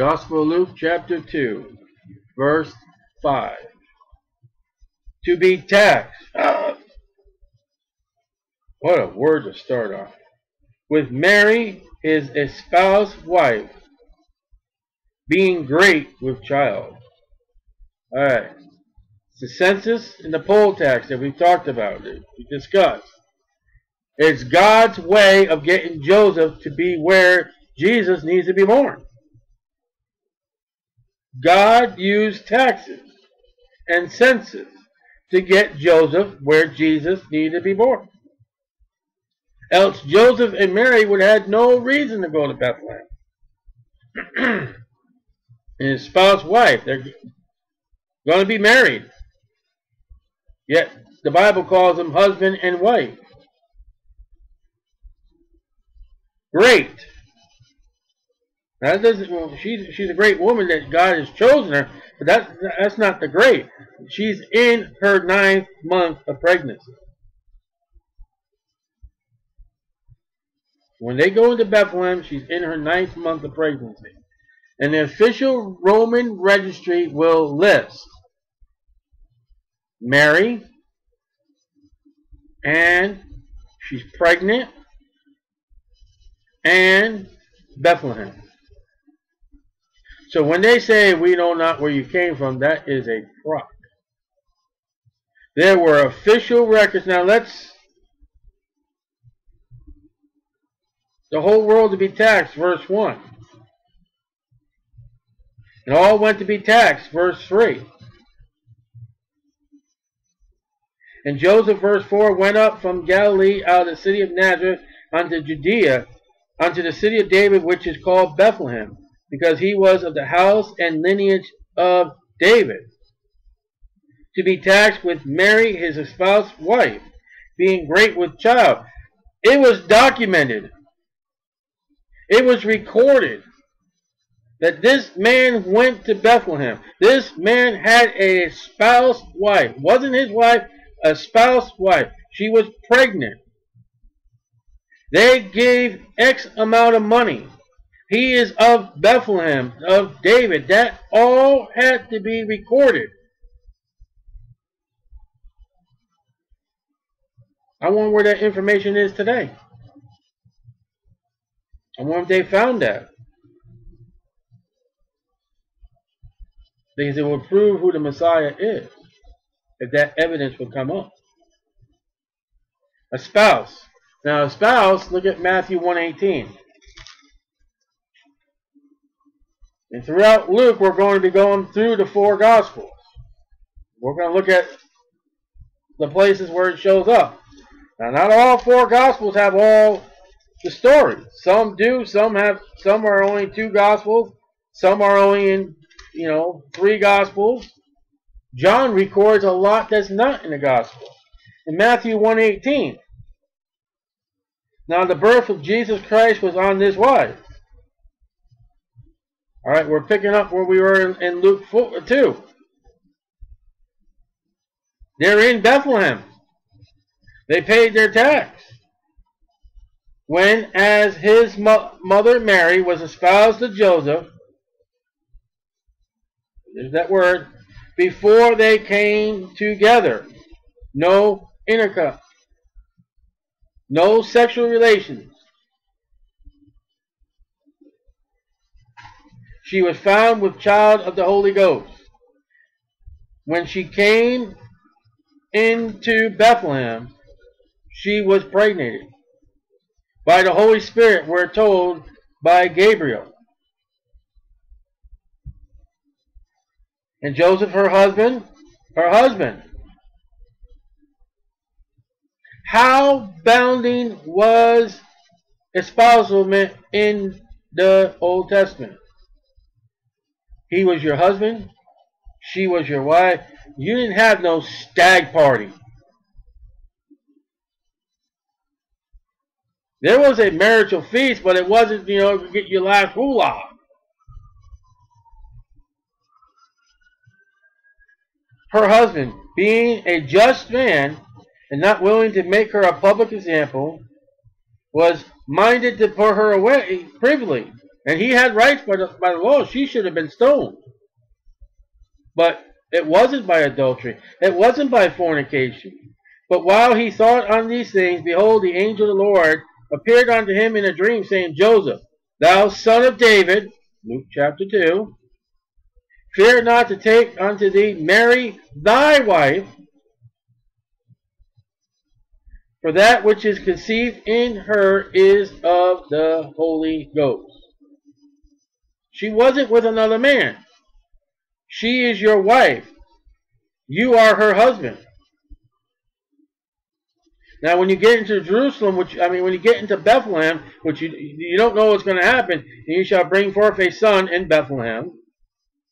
Gospel Luke chapter 2, verse 5. To be taxed. what a word to start off. With Mary, his espoused wife, being great with child. Alright. The census and the poll tax that we talked about, we discussed. It's God's way of getting Joseph to be where Jesus needs to be born. God used taxes and census to get Joseph where Jesus needed to be born. Else Joseph and Mary would have had no reason to go to Bethlehem. and his spouse wife, they're going to be married. Yet the Bible calls them husband and wife. Great. That doesn't. Well, she's she's a great woman that God has chosen her, but that's that's not the great. She's in her ninth month of pregnancy. When they go into Bethlehem, she's in her ninth month of pregnancy, and the official Roman registry will list Mary, and she's pregnant, and Bethlehem. So when they say we know not where you came from, that is a crock. There were official records. Now let's the whole world to be taxed, verse 1. And all went to be taxed, verse 3. And Joseph, verse 4, went up from Galilee out of the city of Nazareth unto Judea, unto the city of David, which is called Bethlehem, because he was of the house and lineage of David, to be taxed with Mary, his espoused wife, being great with child. It was documented. It was recorded that this man went to Bethlehem. This man had a spouse wife. Wasn't his wife a spouse wife? She was pregnant. They gave X amount of money. He is of Bethlehem, of David. That all had to be recorded. I wonder where that information is today. I wonder if they found that. Because it will prove who the Messiah is. If that evidence will come up. A spouse. Now a spouse, look at Matthew 118. And throughout Luke, we're going to be going through the four Gospels. We're going to look at the places where it shows up. Now, not all four Gospels have all the stories. Some do. Some have. Some are only two Gospels. Some are only in, you know, three Gospels. John records a lot that's not in the Gospel. In Matthew 1:18. Now, the birth of Jesus Christ was on this wise. All right, we're picking up where we were in, in Luke 4, 2. They're in Bethlehem. They paid their tax. When, as his mo mother Mary was espoused to Joseph, there's that word, before they came together. No intercourse. No sexual relations. She was found with child of the Holy Ghost. When she came into Bethlehem, she was pregnant by the Holy Spirit, we're told by Gabriel. And Joseph, her husband, her husband. How bounding was espousement in the Old Testament? He was your husband. She was your wife. You didn't have no stag party. There was a marital feast, but it wasn't, you know, to get your last hula. Her husband, being a just man and not willing to make her a public example, was minded to put her away privily And he had rights by the, by the law. She should have been stoned. But it wasn't by adultery. It wasn't by fornication. But while he thought on these things, behold, the angel of the Lord appeared unto him in a dream, saying, Joseph, thou son of David, Luke chapter 2, fear not to take unto thee Mary thy wife, for that which is conceived in her is of the Holy Ghost. She wasn't with another man. She is your wife. You are her husband. Now, when you get into Jerusalem, which I mean, when you get into Bethlehem, which you you don't know what's going to happen, and you shall bring forth a son in Bethlehem,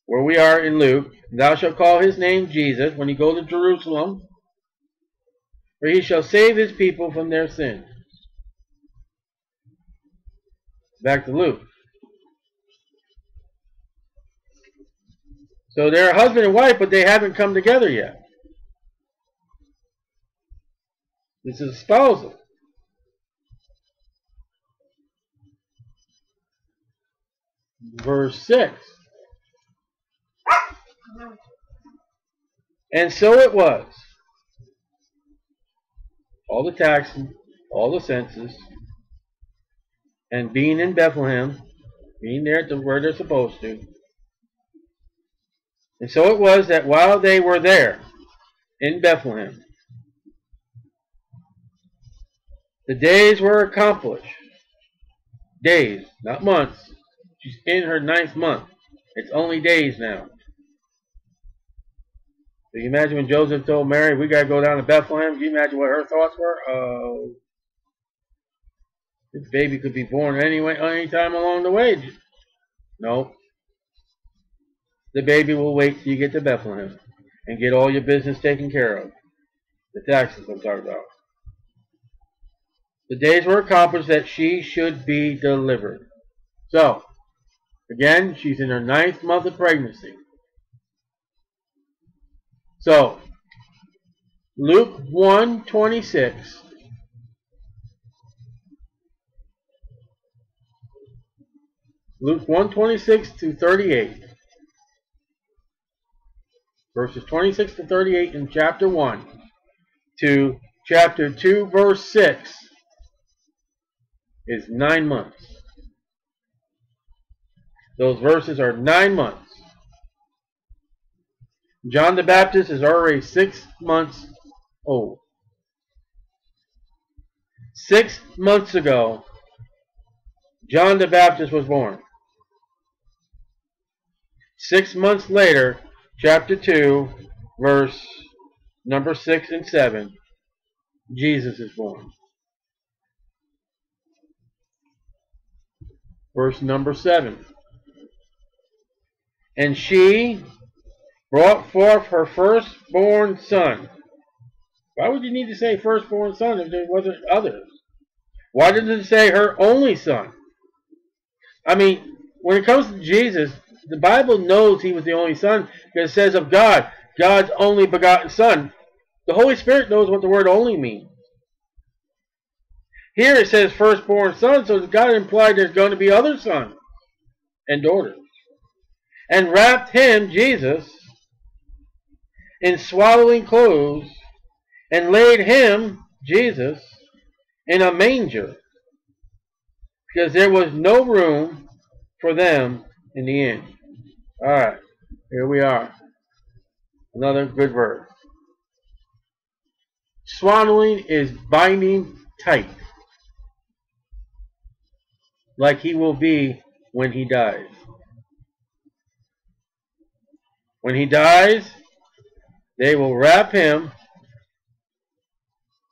where we are in Luke. Thou shalt call his name Jesus. When you go to Jerusalem, for he shall save his people from their sins. Back to Luke. So they're a husband and wife, but they haven't come together yet. This is spousal. Verse 6. And so it was. All the taxes, all the census, and being in Bethlehem, being there where they're supposed to. And so it was that while they were there in Bethlehem, The days were accomplished. Days, not months. She's in her ninth month. It's only days now. So you imagine when Joseph told Mary, we got to go down to Bethlehem? Can you imagine what her thoughts were? Oh, this baby could be born anyway, anytime along the way. No. The baby will wait till you get to Bethlehem and get all your business taken care of. The taxes I'm talking about. The days were accomplished that she should be delivered. So, again, she's in her ninth month of pregnancy. So, Luke 1 26. Luke 126 to 38. Verses 26 to 38 in chapter 1 to chapter 2 verse 6 is nine months. Those verses are nine months. John the Baptist is already six months old. Six months ago, John the Baptist was born. Six months later, chapter 2, verse number 6 and 7, Jesus is born. verse number 7. And she brought forth her firstborn son. Why would you need to say firstborn son if there wasn't others? Why didn't it say her only son? I mean, when it comes to Jesus, the Bible knows he was the only son because it says of God, God's only begotten son. The Holy Spirit knows what the word only means. Here it says firstborn son, so God implied there's going to be other sons and daughters. And wrapped him, Jesus, in swaddling clothes, and laid him, Jesus, in a manger, because there was no room for them in the inn. Alright, here we are. Another good verse. Swaddling is binding tight like he will be when he dies. When he dies, they will wrap him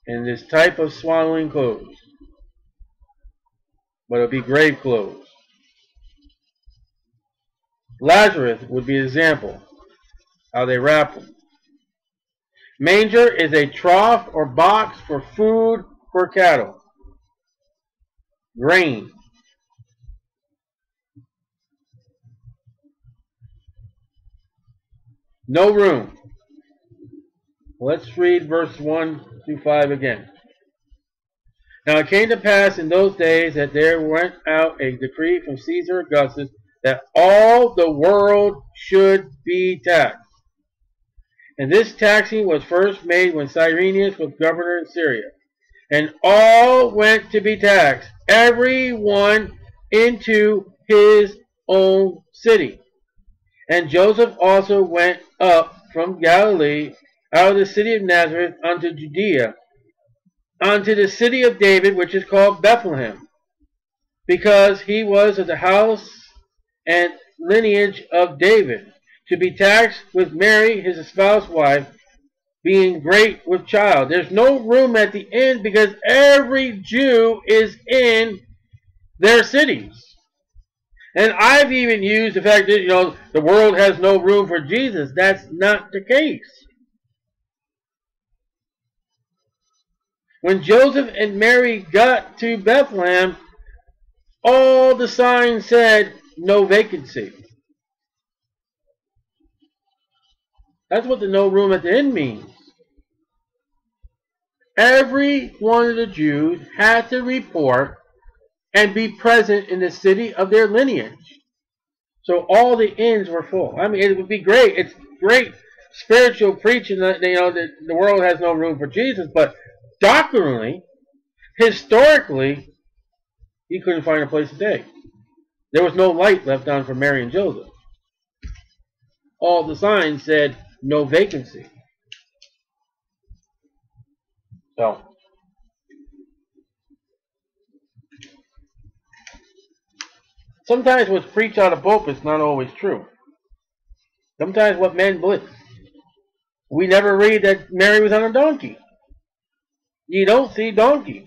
in this type of swaddling clothes. But it'll be grave clothes. Lazarus would be an example how they wrap him. Manger is a trough or box for food for cattle. Grain. No room. Let's read verse 1 through 5 again. Now it came to pass in those days that there went out a decree from Caesar Augustus that all the world should be taxed. And this taxing was first made when Cyrenius was governor in Syria. And all went to be taxed, every one into his own city. And Joseph also went up from Galilee out of the city of Nazareth unto Judea, unto the city of David, which is called Bethlehem, because he was of the house and lineage of David, to be taxed with Mary, his espoused wife, being great with child. There's no room at the end because every Jew is in their cities. And I've even used the fact that, you know, the world has no room for Jesus. That's not the case. When Joseph and Mary got to Bethlehem, all the signs said no vacancy. That's what the no room at the inn means. Every one of the Jews had to report and be present in the city of their lineage. So all the inns were full. I mean, it would be great. It's great spiritual preaching that you know that the world has no room for Jesus, but doctrinally, historically, he couldn't find a place to take. There was no light left on for Mary and Joseph. All the signs said no vacancy. So, sometimes what's preached out of is not always true. Sometimes what men believe. We never read that Mary was on a donkey. You don't see donkey.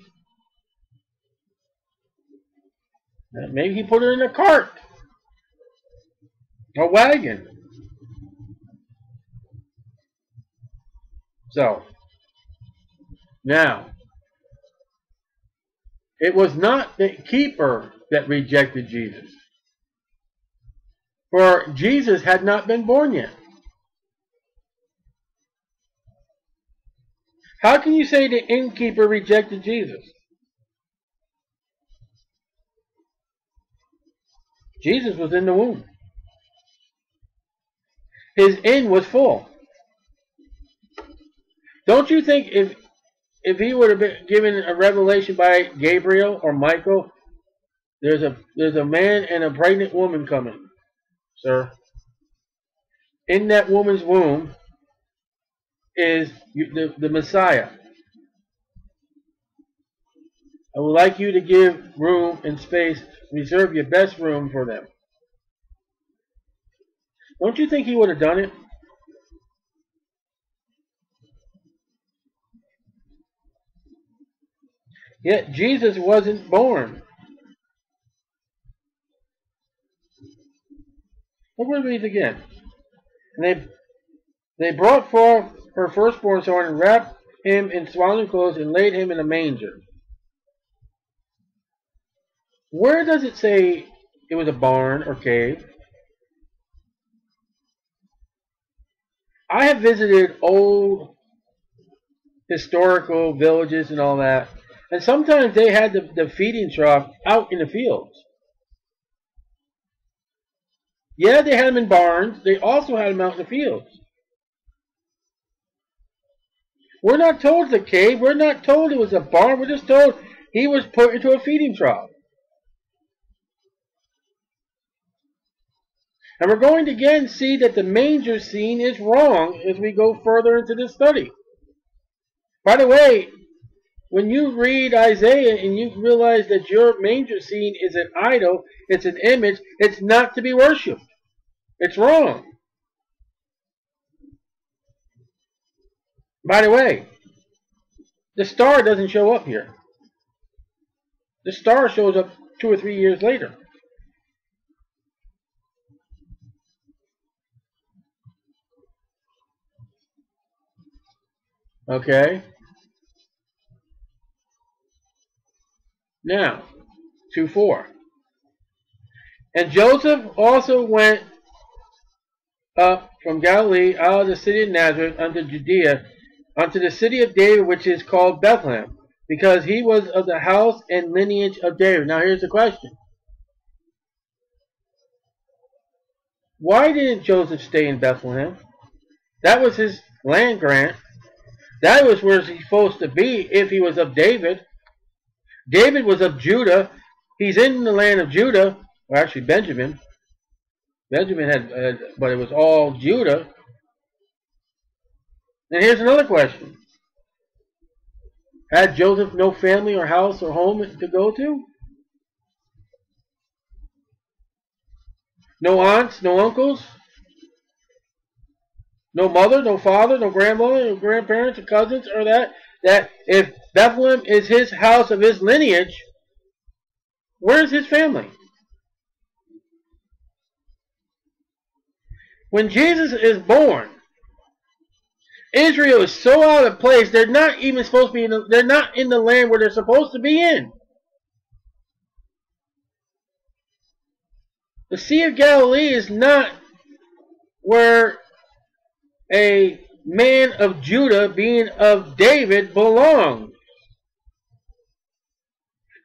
Maybe he put her in a cart. A wagon. So, now, it was not the keeper that rejected Jesus. For Jesus had not been born yet. How can you say the innkeeper rejected Jesus? Jesus was in the womb. His inn was full. Don't you think if if he would have been given a revelation by Gabriel or Michael, there's a there's a man and a pregnant woman coming, sir. In that woman's womb is the, the Messiah. I would like you to give room and space, reserve your best room for them. Don't you think he would have done it? Yet Jesus wasn't born. Look what it again. And they they brought forth her firstborn son and wrapped him in swaddling clothes and laid him in a manger. Where does it say it was a barn or cave? I have visited old historical villages and all that, and sometimes they had the, the feeding trough out in the fields. Yeah, they had them in barns. They also had them out in the fields. We're not told the cave. We're not told it was a barn. We're just told he was put into a feeding trough. And we're going to again see that the manger scene is wrong as we go further into this study. By the way, when you read Isaiah and you realize that your manger scene is an idol, it's an image, it's not to be worshipped. It's wrong. By the way, the star doesn't show up here. The star shows up two or three years later. Okay? Now, 2 4. And Joseph also went up from Galilee out of the city of Nazareth unto Judea, unto the city of David, which is called Bethlehem, because he was of the house and lineage of David. Now here's the question. Why didn't Joseph stay in Bethlehem? That was his land grant. That was where he's supposed to be if he was of David. David was of Judah. He's in the land of Judah, or actually Benjamin. Benjamin had, had but it was all Judah. And here's another question. Had Joseph no family or house or home to go to? No aunts, no uncles? No mother, no father, no grandmother, no grandparents, or cousins, or that? That if Bethlehem is his house of his lineage, where's his family? When Jesus is born, Israel is so out of place, they're not even supposed to be in the, they're not in the land where they're supposed to be in. The Sea of Galilee is not where a man of Judah, being of David, belongs.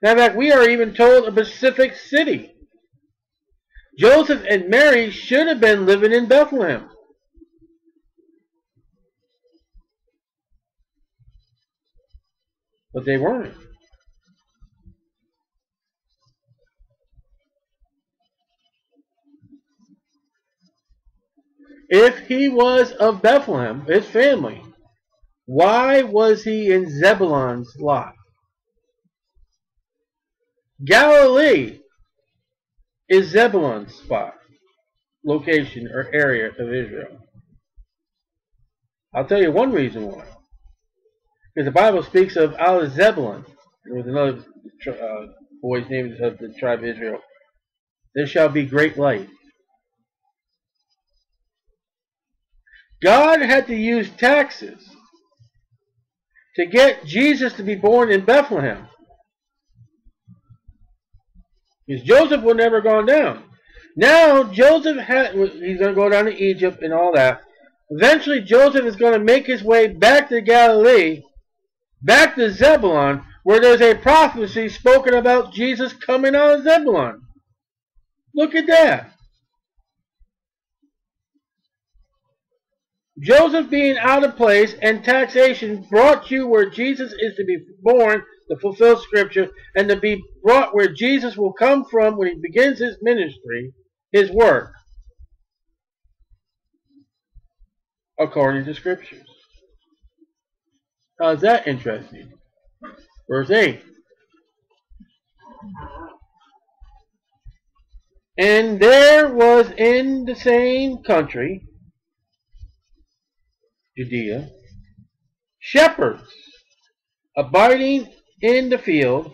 Now, in fact, we are even told a specific city. Joseph and Mary should have been living in Bethlehem. But they weren't. If he was of Bethlehem, his family, why was he in Zebulun's lot? Galilee is Zebulun's spot, location, or area of Israel. I'll tell you one reason why. Because the Bible speaks of Al Zebulun. There was another uh, boy's name of the tribe of Israel. There shall be great light. God had to use taxes to get Jesus to be born in Bethlehem. Because Joseph would never gone down. Now Joseph had he's going to go down to Egypt and all that. Eventually Joseph is going to make his way back to Galilee, back to Zebulun, where there's a prophecy spoken about Jesus coming out of Zebulun. Look at that. Joseph being out of place and taxation brought you where Jesus is to be born to fulfill scripture and to be brought where Jesus will come from when he begins his ministry, his work, according to scriptures. How is that interesting? Verse 8. And there was in the same country Judea, shepherds abiding in the field.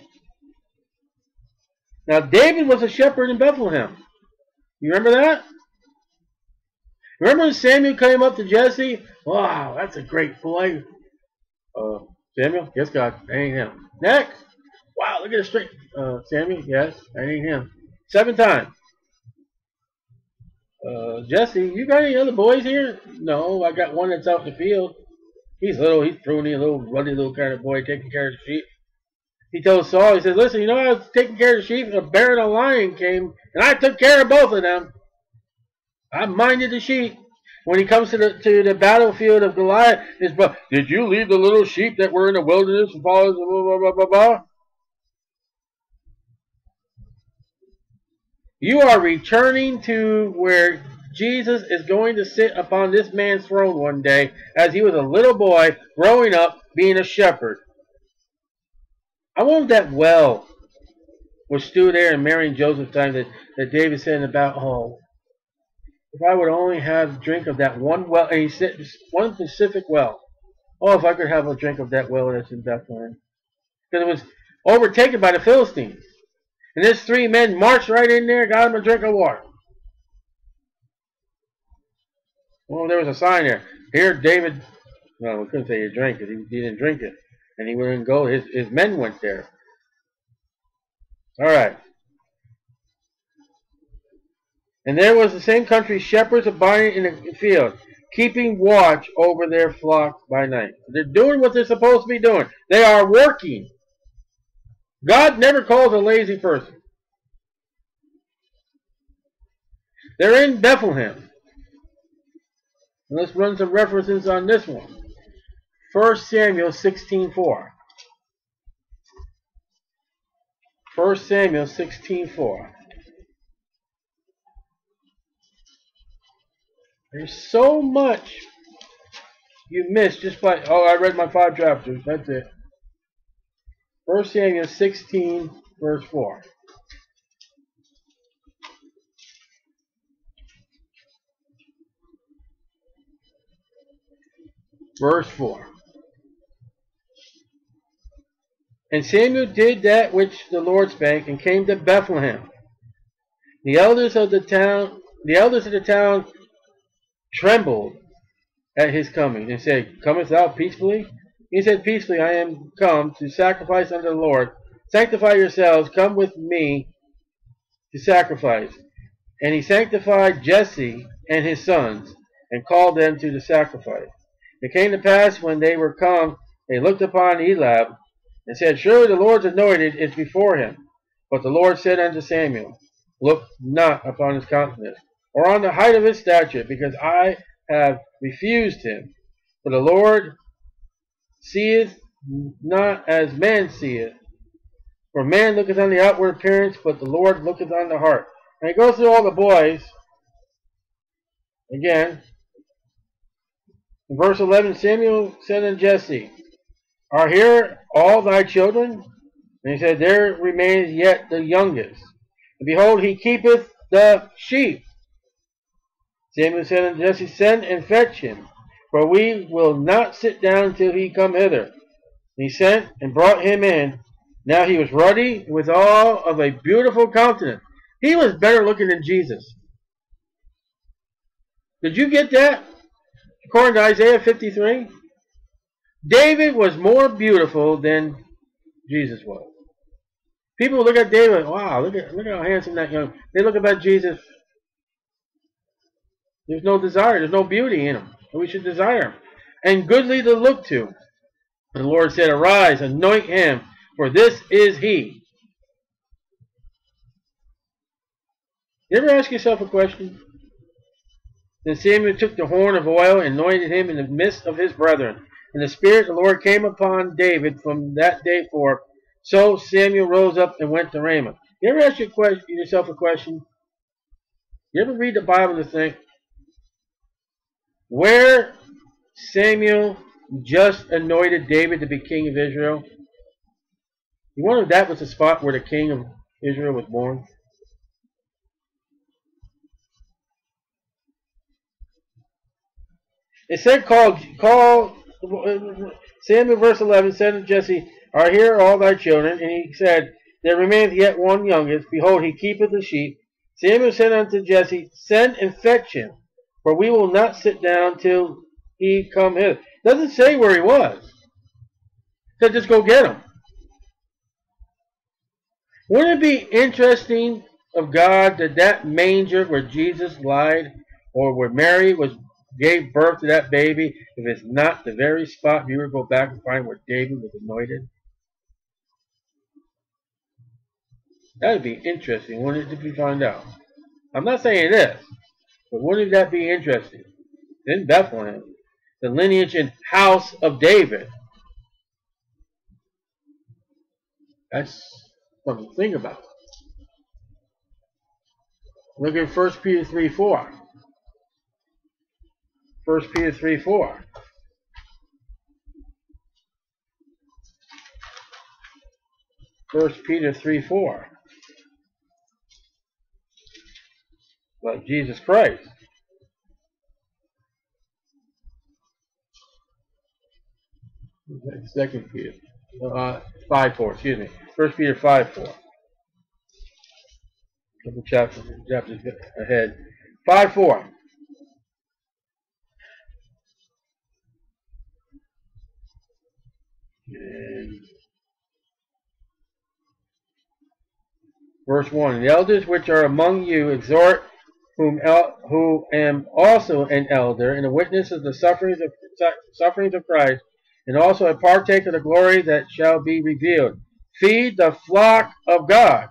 Now David was a shepherd in Bethlehem. You remember that? Remember when Samuel came up to Jesse? Wow, that's a great boy. Uh, Samuel? Yes, God. That ain't him. Next. Wow, look at the strength. Uh, Samuel? Yes, that ain't him. Seven times. Uh, Jesse, you got any other boys here? No, I got one that's out in the field. He's little, he's pruny, a little ruddy little kind of boy taking care of the sheep. He told Saul, he said, listen, you know, I was taking care of the sheep, and a bear and a lion came, and I took care of both of them. I minded the sheep. When he comes to the to the battlefield of Goliath, his brother, did you leave the little sheep that were in the wilderness and blah, blah, blah, blah, blah? You are returning to where Jesus is going to sit upon this man's throne one day as he was a little boy growing up being a shepherd. I wonder that well was still there in Mary and Joseph's time that, that David said in about, oh, if I would only have drink of that one well, and he said one specific well. Oh, if I could have a drink of that well that's in Bethlehem. Because it was overtaken by the Philistines. And these three men marched right in there, got him a drink of water. Well, there was a sign there. Here, David, well, we couldn't say he drank it. He, he didn't drink it. And he wouldn't go. His, his men went there. All right. And there was the same country shepherds abiding in the field, keeping watch over their flock by night. They're doing what they're supposed to be doing. They are working. God never calls a lazy person. They're in Bethlehem. Let's run some references on this one. 1 Samuel 16.4 1 Samuel 16.4 There's so much you miss just by, oh, I read my five chapters. That's it. 1 Samuel 16, verse 4. Verse 4. And Samuel did that which the Lord spake, and came to Bethlehem. The elders of the town, the elders of the town trembled at his coming, and said, Comest thou peacefully? He said, Peacefully I am come to sacrifice unto the Lord. Sanctify yourselves, come with me to sacrifice. And he sanctified Jesse and his sons, and called them to the sacrifice. It came to pass when they were come, they looked upon Eliab, and said, Surely the Lord's anointed is before him. But the Lord said unto Samuel, Look not upon his countenance, or on the height of his stature, because I have refused him. For the Lord seeth not as man seeth. For man looketh on the outward appearance, but the Lord looketh on the heart. And he goes through all the boys. Again, in verse 11, Samuel said unto Jesse, Are here all thy children? And he said, There remains yet the youngest. And behold, he keepeth the sheep. Samuel said unto Jesse, Send and fetch him, for we will not sit down till he come hither. He sent and brought him in. Now he was ruddy, with all of a beautiful countenance. He was better looking than Jesus. Did you get that? According to Isaiah 53, David was more beautiful than Jesus was. People look at David, wow, look at look at how handsome that young. They look about Jesus. There's no desire, there's no beauty in him. We should desire. And goodly to look to. The Lord said, Arise, anoint him, for this is he. You ever ask yourself a question? Then Samuel took the horn of oil and anointed him in the midst of his brethren. And the Spirit of the Lord came upon David from that day forth. So Samuel rose up and went to Ramah. You ever ask yourself a question? You ever read the Bible and think, where Samuel just anointed David to be king of Israel, you wonder if that was the spot where the king of Israel was born? It said, call, call, Samuel verse 11 said to Jesse, Are here all thy children? And he said, There remaineth yet one youngest. Behold, he keepeth the sheep. Samuel said unto Jesse, Send and fetch him, for we will not sit down till he come hither. Doesn't say where he was. It said just go get him. Wouldn't it be interesting of God that that manger where Jesus lied or where Mary was gave birth to that baby, if it's not the very spot you would go back and find where David was anointed? That would be interesting, wouldn't it, if you find out? I'm not saying this, but wouldn't that be interesting? In Bethlehem, the lineage and house of David. That's something to think about. Look at 1 Peter 3 4. 1 Peter 3 4. First Peter 3 4. About Jesus Christ. Second Peter. Uh, 5 4, excuse me. First Peter 5 4. Couple chapters, chapters ahead. 5 4. And verse 1 The elders which are among you exhort whom el who am also an elder and a witness of the sufferings of sufferings of Christ and also a partaker of the glory that shall be revealed. feed the flock of God.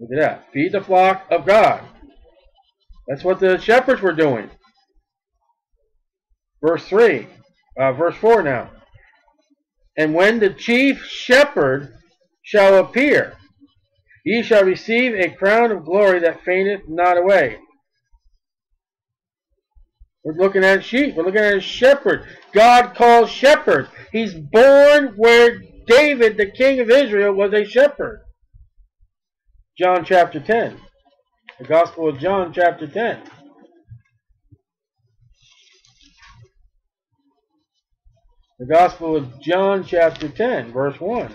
Look at that. Feed the flock of God. That's what the shepherds were doing. Verse 3. Uh, verse 4 now. And when the chief shepherd shall appear, ye shall receive a crown of glory that fainteth not away. We're looking at sheep. We're looking at a shepherd. God calls shepherd. He's born where David, the king of Israel, was a shepherd. John chapter 10. The Gospel of John chapter 10. The Gospel of John chapter 10, verse 1.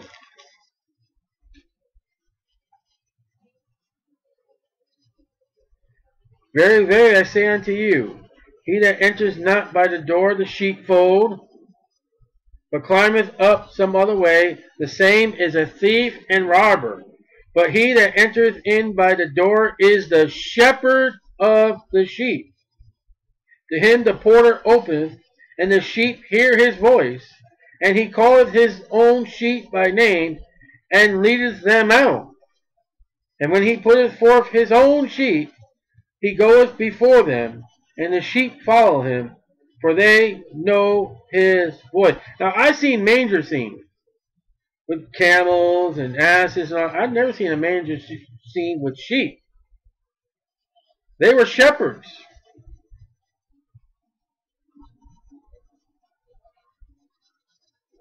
Very, very, I say unto you, he that enters not by the door of the sheepfold, but climbeth up some other way, the same is a thief and robber. But he that entereth in by the door is the shepherd of the sheep. To him the porter openeth, and the sheep hear his voice, and he calleth his own sheep by name, and leadeth them out. And when he putteth forth his own sheep, he goeth before them, and the sheep follow him, for they know his voice. Now, I've seen manger scenes with camels and asses. And all. I've never seen a manger scene with sheep. They were shepherds.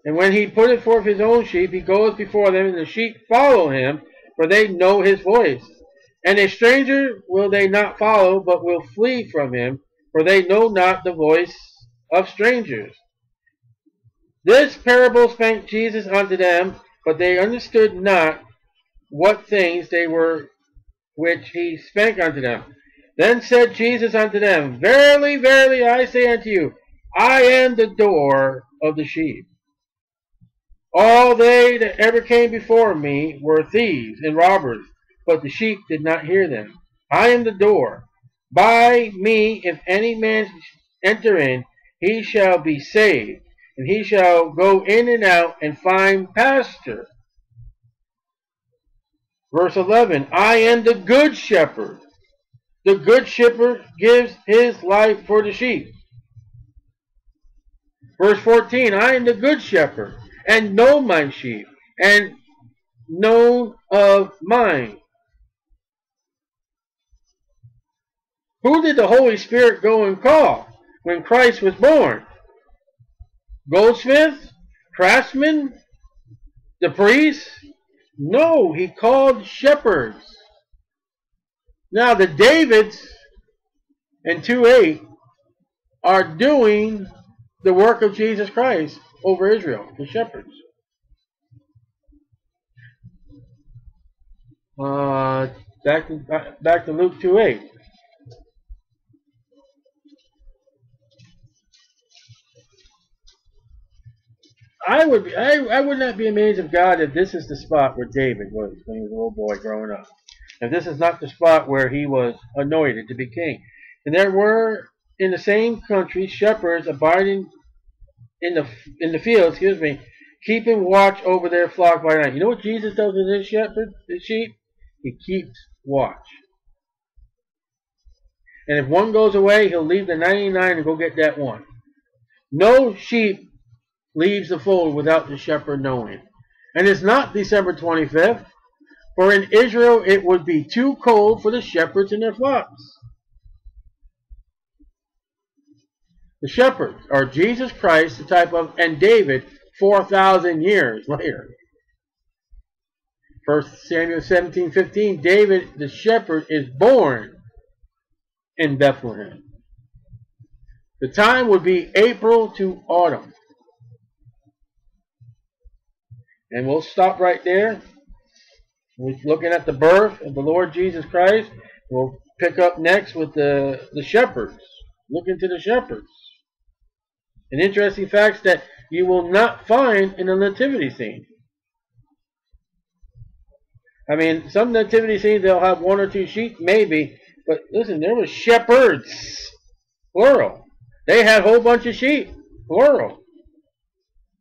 And when he putteth forth his own sheep, he goeth before them, and the sheep follow him, for they know his voice. And a stranger will they not follow, but will flee from him, for they know not the voice of strangers. This parable spake Jesus unto them, but they understood not what things they were which he spake unto them. Then said Jesus unto them, Verily, verily, I say unto you, I am the door of the sheep. All they that ever came before me were thieves and robbers, but the sheep did not hear them. I am the door. By me, if any man enter in, he shall be saved, and he shall go in and out and find pasture. Verse 11, I am the good shepherd. The good shepherd gives his life for the sheep. Verse 14, I am the good shepherd, and know my sheep, and know of mine. Who did the Holy Spirit go and call when Christ was born? Goldsmiths? Craftsmen? The priests? No, he called shepherds. Now the Davids and 2.8 are doing the work of Jesus Christ over Israel, the shepherds. Uh, back to, back to Luke 2.8. I would be, I, I would not be amazed if God if this is the spot where David was when he was a little boy growing up. If this is not the spot where he was anointed to be king. And there were in the same country shepherds abiding in the in the field, excuse me, keeping watch over their flock by night. You know what Jesus does with his shepherd, his sheep? He keeps watch. And if one goes away, he'll leave the 99 and go get that one. No sheep leaves the fold without the shepherd knowing. And it's not December 25th, for in Israel it would be too cold for the shepherds and their flocks. The shepherds are Jesus Christ, the type of, and David 4,000 years later. 1 Samuel 17:15, David the shepherd is born in Bethlehem. The time would be April to autumn. And we'll stop right there. We're looking at the birth of the Lord Jesus Christ. We'll pick up next with the, the shepherds. Look into the shepherds. An interesting fact that you will not find in a nativity scene. I mean, some nativity scenes they'll have one or two sheep, maybe, but listen, there were shepherds, plural. They had a whole bunch of sheep, plural,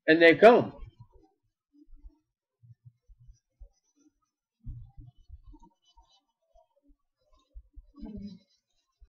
and they come.